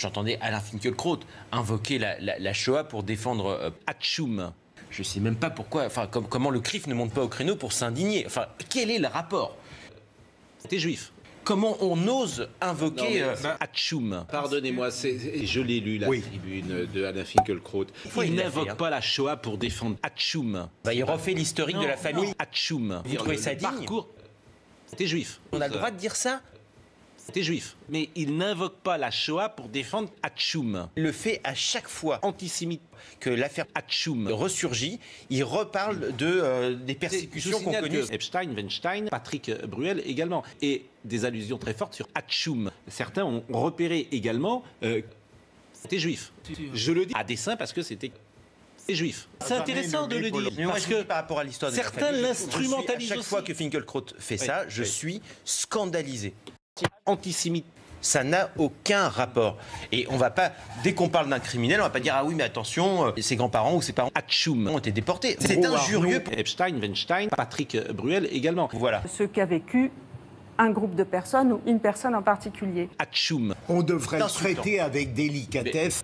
J'entendais Alain Finkielkraut invoquer la, la- la Shoah pour défendre euh, Hatchoum. Je sais même pas pourquoi, enfin, com- comment le CRIF ne monte pas au créneau pour s'indigner. Enfin, quel est le rapport? T'es juif. Comment on ose invoquer euh, Hatchoum? Pardonnez-moi, c'est- je l'ai lu, la Oui. tribune de Alain Finkielkraut. il n'invoque hein. pas la Shoah pour défendre Hatchoum. Bah, il refait l'historique de la famille non. Hatchoum. Vous trouvez ça digne? parcours. T'es juif. On a le droit de dire ça? T'es juif. Mais il n'invoque pas la Shoah pour défendre Hatchoum. Le fait à chaque fois Antisémite. que l'affaire Hatchoum ressurgit, il reparle de, euh, des persécutions qu'on connues. Epstein, Weinstein, Patrick Bruel également. Et des allusions très fortes sur Hatchoum. Certains ont repéré également. Euh, T'es juif. Je le dis à dessein parce que c'était. Juif. C'est intéressant de le dire. Mais moi, Parce que par rapport à l'histoire certains l'instrumentalisent chaque aussi. fois que Finkelkraut fait ça, je oui. suis scandalisé. Antisémite. Ça n'a aucun rapport. Et on va pas, dès qu'on parle d'un criminel, on va pas dire ah oui mais attention, euh, ses grands-parents ou ses parents Hatchoum. ont été déportés. C'est injurieux. pour- Epstein, Weinstein, Patrick Bruel également. Voilà. ce qu'a vécu un groupe de personnes ou une personne en particulier. Hatchoum. On devrait le traiter avec délicatesse.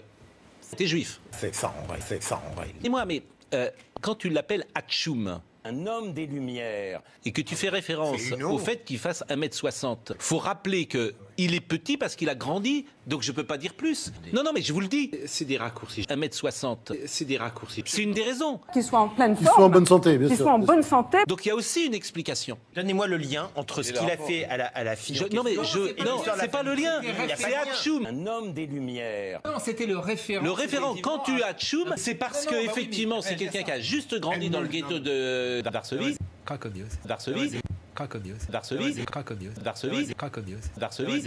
T'es juif. C'est ça en vrai, c'est ça en vrai. Dis-moi, mais euh, quand tu l'appelles Hatchoum Un homme des Lumières. et que tu fais référence au fait qu'il fasse 1m60, faut rappeler que il est petit parce qu'il a grandi, donc je peux pas dire plus. Non, non, mais je vous le dis. C'est des raccourcis. 1m60. C'est des raccourcis. C'est une des raisons. Qu'ils soient en pleine forme, sont en bonne santé, bien sûr. soient en bonne santé. Donc il y a aussi une explication. Donnez-moi le lien entre ce qu'il a fait à la, à la fille. Je- non, mais je, non, c'est pas le lien. C'est. Hatchoum. Un homme des Lumières. Non, c'était le référent. Le référent, quand tu as Tchoum, c'est parce que bah oui, effectivement, c'est quelqu'un qui a juste grandi dans le ghetto de Varsovie. Cracovie aussi. Varsovie. Varsovie. Varsovie. Varsovie.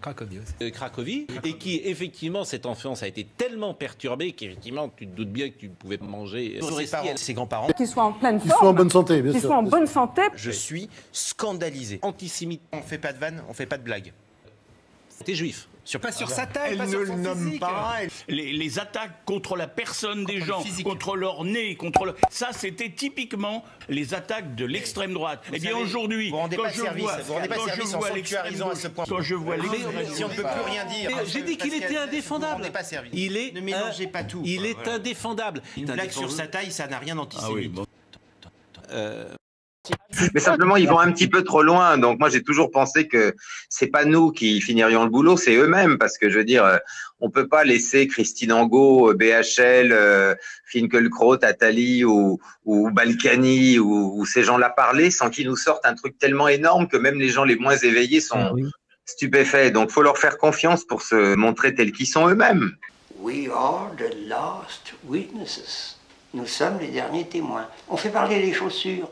Cracovie euh, Cracovie, et qui effectivement cette enfance a été tellement perturbée qu'effectivement tu te doutes bien que tu ne pouvais pas manger. Ses parents, ses grands-parents. Qu'ils soient en pleine Ils sont en forme, bonne santé, bien qu'ils sûr. soient en bonne santé. Je suis scandalisé. Antisémite, On fait pas de vanne, on fait pas de blague. T'es juif. Sur Pas sur sa taille, Elle pas ne sur le son nomme physique. pas. les, les attaques contre la personne des gens, physique. contre leur nez, contre le... ça c'était typiquement les attaques de l'extrême droite. Eh bien aujourd'hui, vous rendez quand pas je service, vois, vous rendez pas quand service je vois à l'extrême ce point. gauche, quand je vois si on ne peut plus rien dire. J'ai dit qu'il était indéfendable. Vous rendez pas service. Il est Ne mélangez pas tout. Il est indéfendable. Une blague sur sa taille, ça n'a rien Ah oui, d'antisémite. Euh, Mais simplement, ils vont un petit peu trop loin. Donc, moi, j'ai toujours pensé que c'est pas nous qui finirions le boulot, c'est eux-mêmes. Parce que je veux dire, euh, on peut pas laisser Christine Angot, euh, BHL, euh, Finkelkraut, Attali ou, ou Balkany ou, ou ces gens-là parler sans qu'ils nous sortent un truc tellement énorme que même les gens les moins éveillés sont stupéfaits. Donc, faut leur faire confiance pour se montrer tels qu'ils sont eux-mêmes. We are the last witnesses. Nous sommes les derniers témoins. On fait parler les chaussures.